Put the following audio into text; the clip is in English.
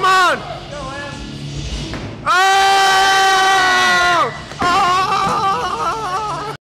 Come on!